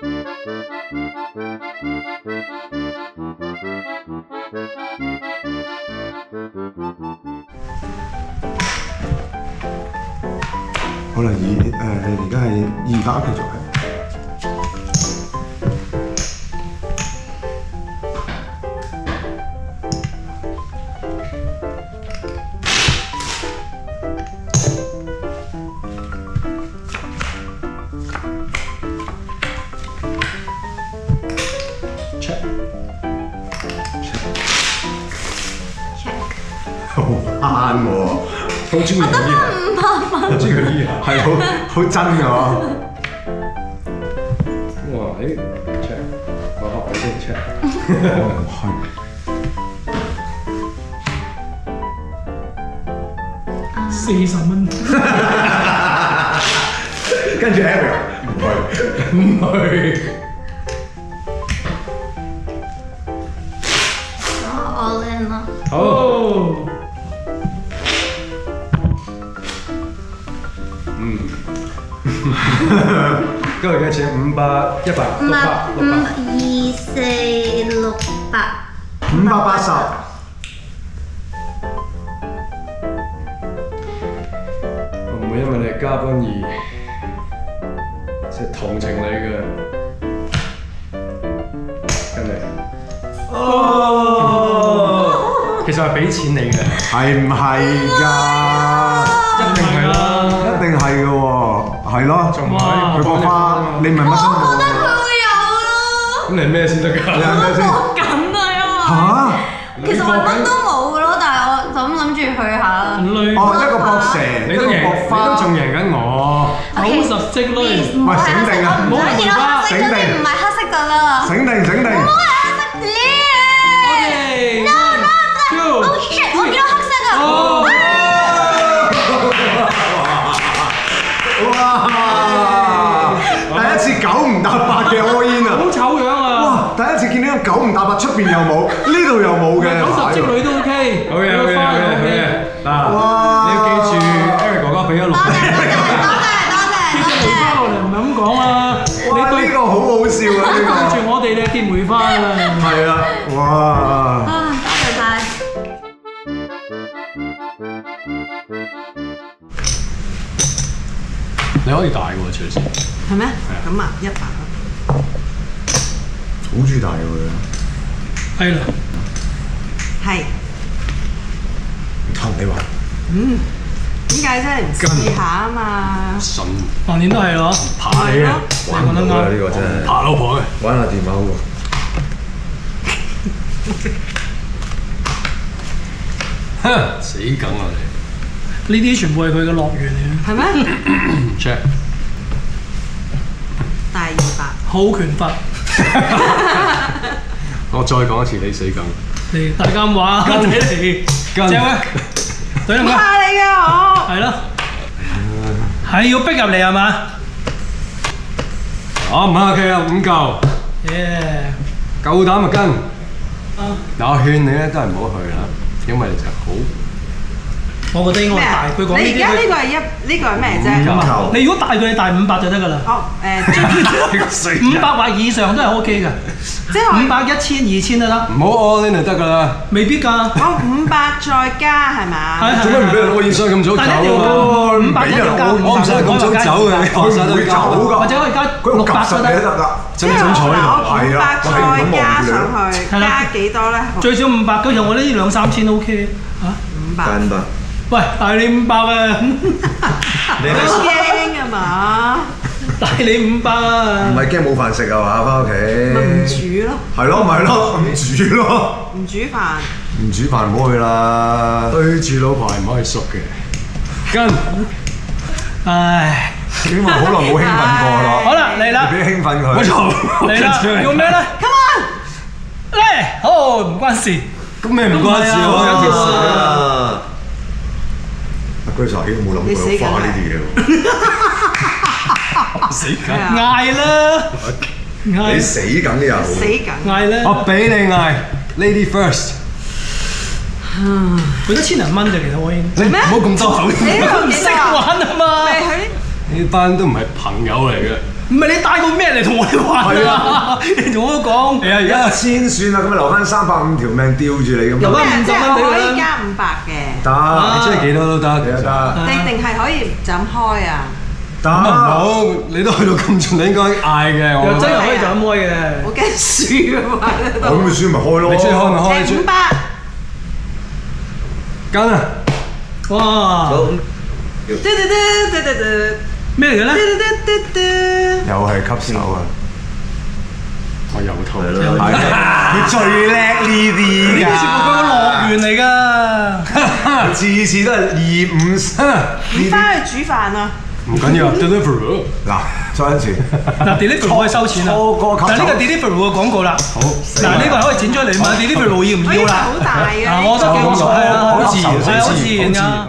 好啦，而诶而家系二打继续。好慳喎，好中意呢啲，係好好真㗎喎。哇！誒 check，我學你先 check。四十蚊，跟住 Harry 唔去，唔去。我 all in 咯。好，今日幾錢？五百、一百、六百、百五六百。二四六百，五百八十，我唔會因為你係嘉賓而即係同情你嘅。跟你。哦，其實係俾錢你嘅，係唔係㗎？一定係啦。一定係嘅喎，係咯。仲唔係？佢個花，你唔係乜都冇覺得佢喎。會有咯。咁你咩先得㗎？你係咩先？咁啊，嚇？因為其實我乜都冇嘅咯，但係我就咁諗住去下。累哦，一個博蛇，你都贏，你都花仲。贏緊我。九十積累，唔好係黑色，醒定啊我唔好見到黑色，醒定唔係黑色㗎啦。醒定醒定。九唔搭八，出邊又冇，呢度又冇嘅。九十積女都 OK，好嘅，好嘅，好嘅，好嘅。嗱，哇你要記住，Eric 哥哥俾咗六多謝多謝多謝多謝多謝。花落嚟唔係咁講啊！哇！你對呢個好好笑啊！對呢住我哋你係結梅花啊！個係啊！哇！啊，多謝晒。你可以大喎，隨時。係咩？咁啊，一百啦。好豬大喎係啦，係。佢，同你話點解真係？唔試下啊嘛。神橫掂都係咯。爬你啊！玩唔到啦呢個真係爬老婆嘅。玩下電話好喎。哼，死梗啊呢啲全部係佢嘅樂園嚟係咩？你！check。第二百。好拳法。我再講一次，你死梗。你大家咁話，睇嚟跟正啊！對唔對？怕你㗎我。係咯，係要逼入嚟係嘛？我，唔客氣啊，五嚿，耶！夠膽咪跟。啊，嗱，我勸你咧都係唔好去啦，因為就好我覺得應該大？佢講呢你而家呢啲個係一，呢個係咩啫？你如果大佢，你大五百就得㗎啦。哦，誒，死五百或以上都係 O K 嘅，即係我五百、一千、二千都得，唔好 all in 就得㗎啦。未必㗎。我五百再加係嘛？係做咩唔俾人攞現箱咁早走啊？加五百一定要加我我唔想咁早走嘅，你話晒都會走㗎。或者可以加佢六百都得。真係想坐呢度。我五百再加上去，加幾多咧？最少五百。咁就我呢啲兩三千 O K 啊。五百。吧。喂，大你五百啊！你好驚啊嘛？大你五百啊！唔係驚冇飯食啊嘛？翻屋企。咪唔煮咯，係咯，咪係咯，唔煮咯。唔煮飯。唔煮飯唔好去啦。對住老婆係唔可以縮嘅。跟唉，因為好耐冇興奮過咯。好啦嚟啦你俾興奮佢。冇錯 嚟啦，用咩咧 Come on！嚟，好唔關事。咁咩唔關事都唔係喎？啊有件事啊！啊！阿居茶已經冇諗過有花呢啲嘢喎。死梗！嗌啦，你嗌死梗又好。死梗。嗌啦，我俾你嗌，Lady First。佢一千零蚊就，其實我已經你唔好咁多口。你呢個 唔識玩啊嘛。呢班都唔係朋友嚟嘅。唔係你帶個咩嚟同我哋玩係啊，你同我講？係啊，而一家千算啦，咁咪留翻三百五條命吊住你咁樣。留翻即係50蚊俾佢啦我可以加五百嘅，得，即係幾多都得，你其實得定定係可以就咁開啊？得。唔好，你都去到咁盡，你應該嗌嘅。我又真係可以就咁開嘅。我驚輸啊嘛！咁咪輸咪開咯。你中意開咪開，五百，跟啊！哇！嘟嘟嘟嘟嘟嘟。咩嚟嘅咧？又係吸手啊！我有套係咯，係 佢最叻呢啲呢啲全部佢個樂園嚟㗎。次次都係二五三。你。翻去煮飯啊！唔緊要，delivery。嗱，再一次，嗱，delivery 可以收錢啦。錯過吸但係呢個 delivery 嘅廣告啦。好。嗱，呢個可以剪咗嚟問 delivery 要唔要啦？好大嘅嗱，我覺得幾好錯，係啊，好自然係啊好自然好㗎。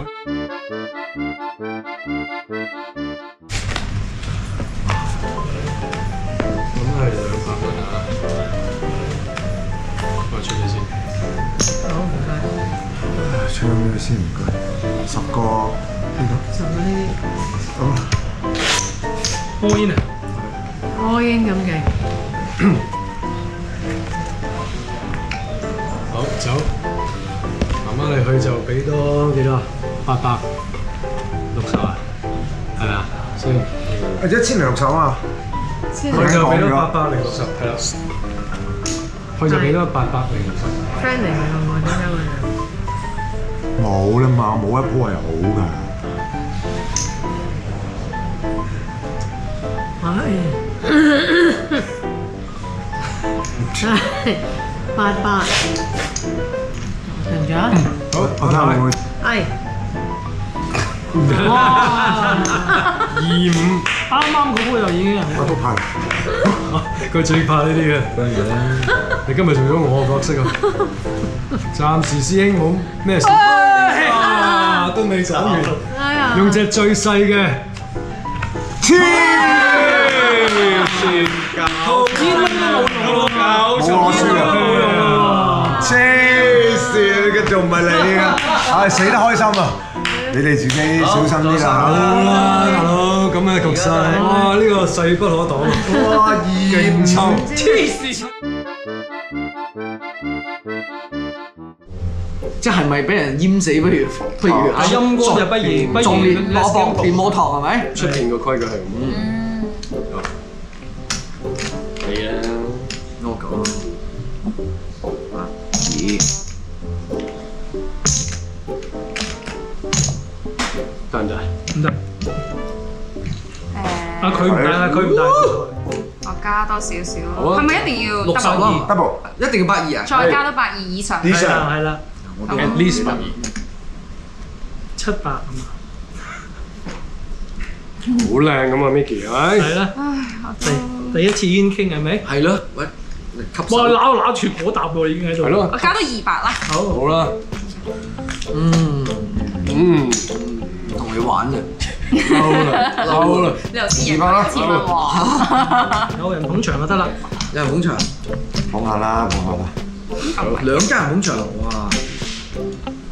唱咩先唔該？十個呢十個呢個好。開音啊！啲開煙咁嘅，好走，媽媽你去就俾多幾多啊？八百六十啊？係咪啊？先，啊一千零六十啊！先佢就俾多八百零六十，係啦。佢就俾多八百零六十。friend 嚟㗎我點解會？冇啦嘛，冇一鋪係好㗎。八八，停咗？好，我睇下會唔會係二五，啱啱嗰鋪又已經我都怕。佢最怕呢啲嘅。當然啦，你今日做咗我嘅角色啊！暫時師兄冇咩事。啊，都未講完，用隻最細嘅。黐線搞搞冇我輸啊！冇用啊！黐線嘅仲唔係你啊！唉，死得開心啊！你哋自己小心啲啦好啦。大佬，咁嘅局勢，哇！呢個勢不可擋，哇，二五勁抽。黐線！即係咪俾人淹死？不如不如啊陰公就不如不如重練 let's 攞博 gamble 練摩托係咪？出邊個規矩係咁。啊，佢唔帶啦，佢唔帶。我加多少少咯，係咪一定要六十 double？咯，double 一定要八二啊！再加多八二以上？以上係啦，At least 百二，七百啊嘛，好靚咁啊，Micky 係咪？係啦。第第一次煙傾係咪？係咯，喂，哇！手，揦揦住嗰啖喎，已經喺度。係。咯我，加多二百啦。好。好啦，嗯，嗯，同你玩嘅，嬲啦，嬲啦，你又知人二百啦有人捧場就得啦。有人捧場，捧下啦，捧下啦。兩家人捧場，哇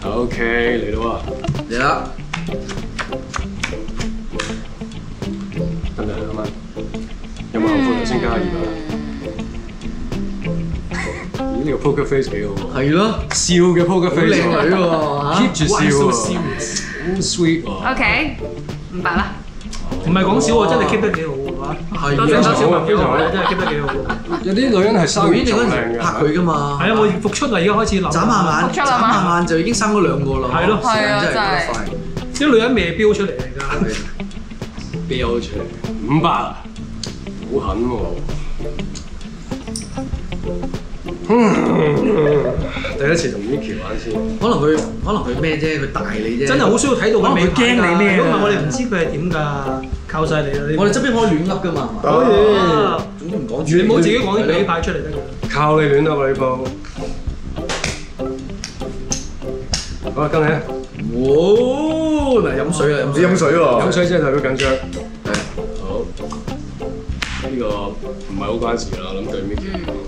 ！OK 嚟到啊，嚟啦，得唔得啱啱？有冇後悔頭先加二百？咦，呢個 poker face 幾好喎，係咯，笑嘅 poker face 靚女喎，keep 住笑 so 喎？好 sweet 喎。OK，五百啦。唔係講笑喎，真係 keep 得幾好喎。係多謝多啊，小朋友啊，真係 keep 得幾好。有啲女人係生導完演你嗰陣時仲靚嘅，拍佢噶嘛？係啊，我復出啦，而家開始諗。眨下眼，眨下眼就已經生咗兩個啦。係咯時間真係係啊過得快。啲女人未飆出嚟嚟㗎。係飆出嚟五百啊，好狠喎！第一次同 Micky 玩先，可能佢可能佢咩啫，佢大你啫。真係好需要睇到佢驚你咩啊如果唔係我哋唔知佢係點㗎，靠晒你啦！我哋側邊可以亂噏噶嘛。可以。總之唔講住。你唔好自己講啲尾牌出嚟得㗎。靠你亂啊喎你部。好啦，跟你啊，哇！嗱，飲水啊，飲水。飲水喎，飲水真係代表緊張。係好，呢個唔係好關事啦，我諗對 Micky。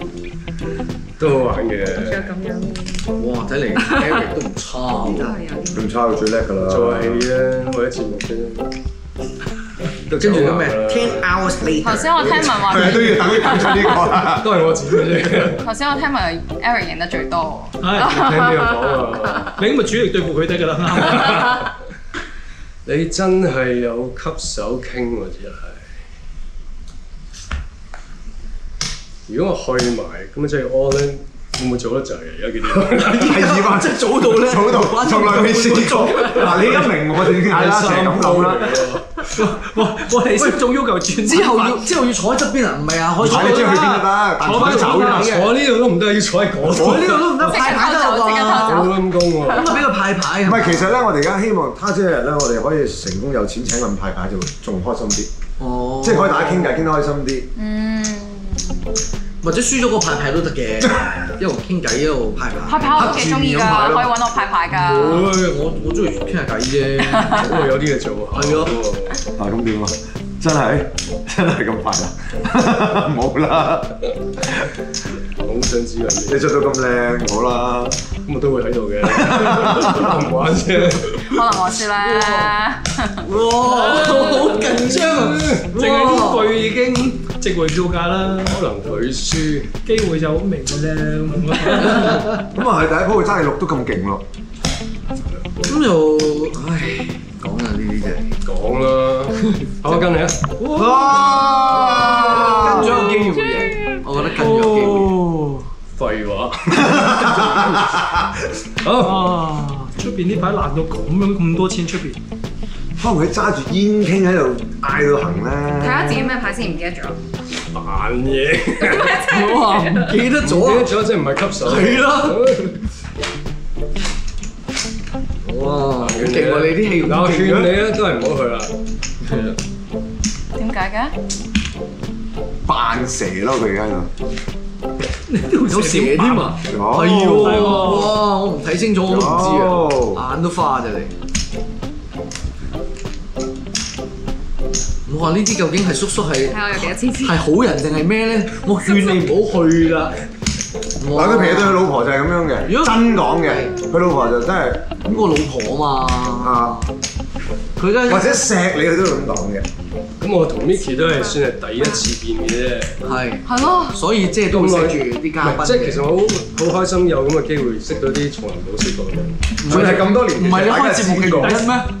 都好玩嘅，哇！睇嚟 Eric 都唔差喎。咁差佢最叻㗎啦。做戲咧，或者節目啫。跟住咁咩？Ten hours 頭 later，先我聽聞話，係啊都要等佢等出呢個啊。都係我剪嘅啫。頭先我聽聞 Eric 贏得最多。係，聽邊個講啊！你咁咪主力對付佢得㗎啦。你真係有吸手傾喎，真係。如果我去埋，咁即係 all in，會唔會早得滯啊？而家幾點？係二萬，即係早到咧，早到，從來未試過。嗱，你而家明我哋 係啦，成日咁諗啦。哇！我哋識仲要求轉之後要之後要坐喺側邊啊？唔係啊，可以坐你知去邊都得，但係走啫嘛。坐呢度都唔得，要坐喺嗰度。我呢度都唔得，派牌得偷走即刻偷啦走好陰功喎！咁啊俾個派牌唔係，其實咧，我哋而家希望他朝一日咧，我哋可以成功有錢請運派牌就會仲開心啲，哦，即係可以大家傾偈傾得開心啲。嗯，或者輸咗個牌牌都得嘅，一路傾偈一路派牌。派牌我都幾中意㗎，可以揾我派牌㗎。我我中意傾下偈啫。咁啊有啲嘢做啊。係咯啊，咁點啊？真係 真係咁快啊？冇啦，好想知啊！你着到咁靚，冇啦。咁我都會喺度嘅，唔玩啫。可能我輸啦。張啊！淨係呢句已經值回票價啦，可能佢輸，機會就好微啦。咁啊係第一鋪揸你六都咁勁咯。咁又唉，講啊呢啲真係。講啦。好，我跟你啊。哇！跟咗有機會贏，我覺得跟咗有機會。廢話。好，啊！出邊啲牌爛到咁樣，咁多錢出邊。可能佢揸住煙傾喺度嗌到行咧。睇下自己咩牌先，唔記得咗。扮嘢。哇，唔記得唔記得。咗即係唔係吸水。係啦哇，好勁喎！你啲戲嗱，我勸你咧，都係唔好去啦。係啊。點解嘅？扮蛇咯，佢而家喺度。有蛇添啊！哦係喎，哇！我唔睇清楚我都唔哦知啊，眼都花啫你。我話呢啲究竟係叔叔係。係好人定係咩咧？我勸你唔好去啦。嗱，佢平日對佢老婆就係咁樣嘅，如果真講嘅，佢老婆就真係咁個老婆啊嘛，啊，佢而家或者錫你佢都會咁講嘅。咁我同 Micky 都係算係第一次見嘅啫。係，係咯。所以即係都會錫住啲嘉賓。即係其實我好好開心有咁嘅機會識到啲從來冇識過嘅人。仲係咁多年，唔係你開節目嘅原因咩？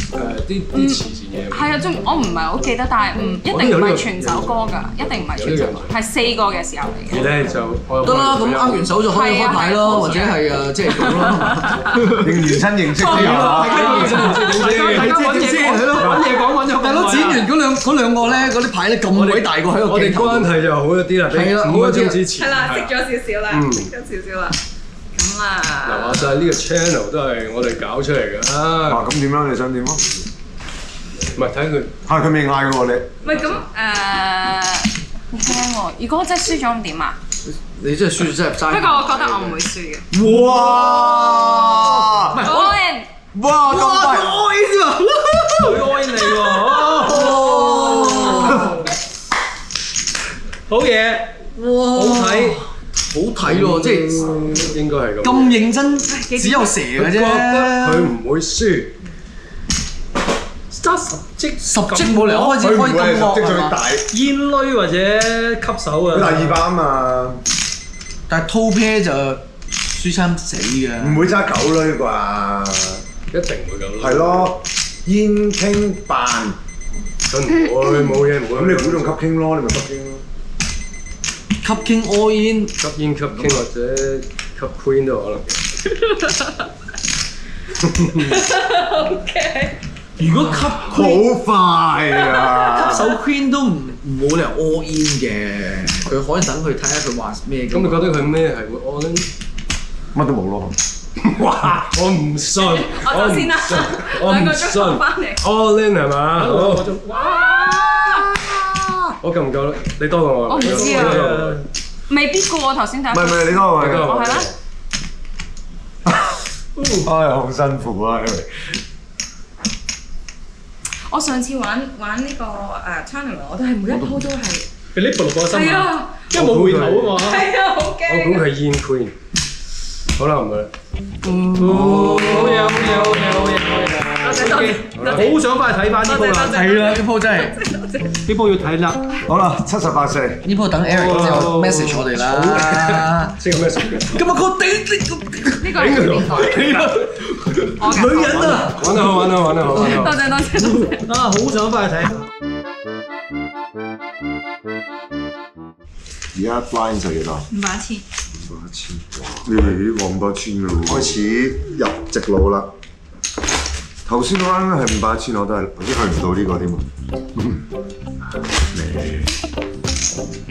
啲啲慈善嘢。係啊，仲我唔係好記得，但係唔一定唔係全首歌㗎，一定唔係全首歌，係四個嘅時候嚟嘅。而咧就得啦，咁握完手就可以開牌咯，或者係啊即係咁咯。認原親認識之後係咯啊，大家認識認識大家大家揾嘢講，揾嘢講揾咗。大佬剪完嗰兩嗰兩個咧，嗰啲牌咧咁鬼大個喺個我哋關係就好一啲啦，比係啦五個鐘之前。係啦，識咗少少啦，嗯識咗少少啦。咁嗱啊話，晒呢個 channel 都係我哋搞出嚟㗎。啊啊，咁點啦？你想點啊？唔係睇佢係佢未嗌嘅喎你。唔係咁誒，好驚喎！如果我真係輸咗咁點啊？你真係輸咗真係爭。不過我覺得我唔會輸嘅。哇！All in，哇！咁快！佢愛你喎。好嘢，哇！好睇。好睇喎，即係嗯應該係咁。咁認真，只有蛇嘅啫覺得佢。唔會輸。即十積冇理由開始開咁惡即係煙類或者吸手啊。佢大二班啊嘛，但係 two pair 就輸親死嘅。唔會揸九女啩？一定會咁。係。咯，煙傾扮，佢唔會冇嘢唔會。咁你估中吸傾咯，你咪吸傾咯。吸 King all in，吸煙吸 king 或者吸 queen 都有可能嘅。如果 Cup 好快啊！吸手 Queen 都唔冇理由 all in 嘅，佢可以等佢睇下佢話咩。咁你覺得佢咩係會 all in？乜都冇咯。哇！我唔信，我我走先啦唔信我唔兩個鐘信後返嚟 all in 係嘛？好，哇！我夠唔夠咧？你多過我。我唔知啊未必過我，頭先睇唔係唔係，你多我你多我哦係啦？哎呀，好辛苦啊！我上次玩玩呢個誒 tournament，我都係每一鋪都係俾呢步落個心啊！因為冇回頭啊嘛。係啊，好我估。佢係 in queen。好啦，唔該。哦，好嘢好嘢好嘢好嘢好嘢！多謝多謝好想翻去睇翻呢鋪啦，係啦，呢鋪真係呢鋪要睇啦。好啦，七十八四，呢鋪等 Eric 之後 message 我哋啦。識個咩食嘅？今日個頂呢個係邊個？我嘅 女人啊！玩得好，玩得好，玩得好，玩得好多。謝多謝多謝。啊，好想翻去睇。而家 blind 就幾多？五百一千。五百千，哇你哋呢個五百千嘅咯，開始入直路啦。頭先嗰 round 係五百千，我都係好似去唔到呢個添啊。嚟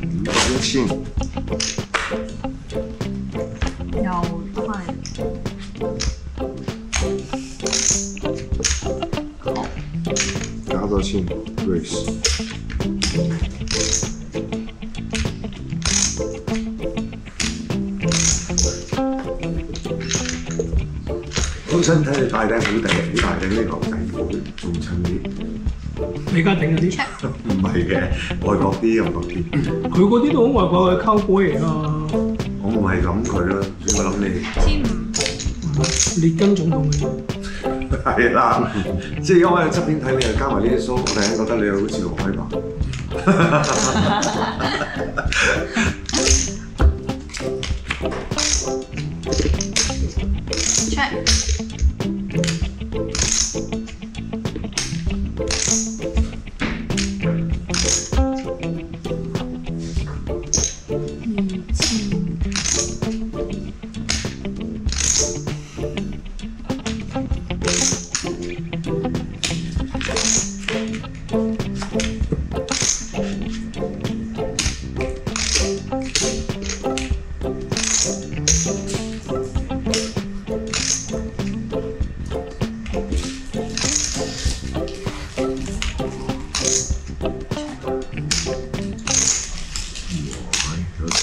五百一千，又加多千，Grace。本身睇你大頂好頂，你大頂呢個底會仲襯啲。你而家頂嗰啲，唔係嘅，外國啲外國啲，佢嗰啲都好外國嘅 cowboy 嚟㗎，我唔係諗佢啦，所以我諗你千五。列根總統嘅。係啦，即係因為喺側邊睇你又加埋呢啲須，我突然間覺得你好似黃海鵬。check。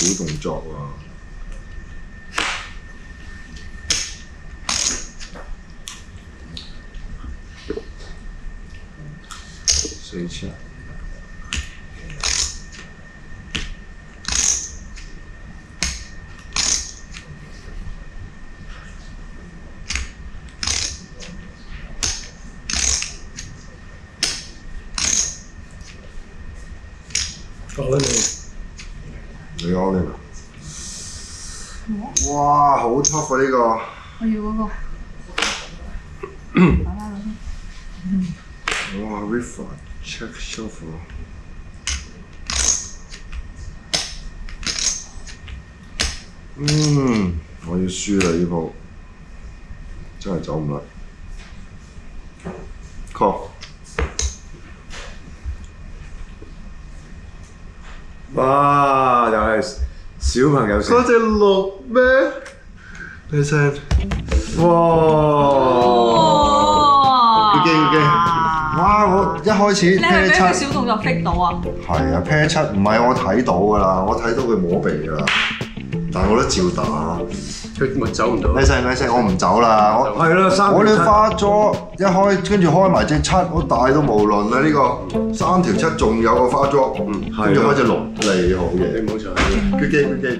有小動作喎，四千。講啦你。你講你啦。哇，呢個。我要嗰個。哇，river check shuffle。嗯，我要輸啦呢鋪，真係走唔甩。call。哇！又係小朋友食。嗰只鹿咩？你聲。哇！哇！幾幾哇！我一開始你係俾 pair 七小動作 fit 到啊？係啊 pair 七唔係我睇到㗎啦，我睇到佢摸鼻㗎啦，但係我都照打。佢咪走唔到。你聲你聲，我唔走啦，我係啦三我哋花咗一開，跟住開埋隻七，我大到無論啦呢個三條七，仲有個花咗，嗯，跟住開隻六，你好嘢你唔好嘈。，good game good game。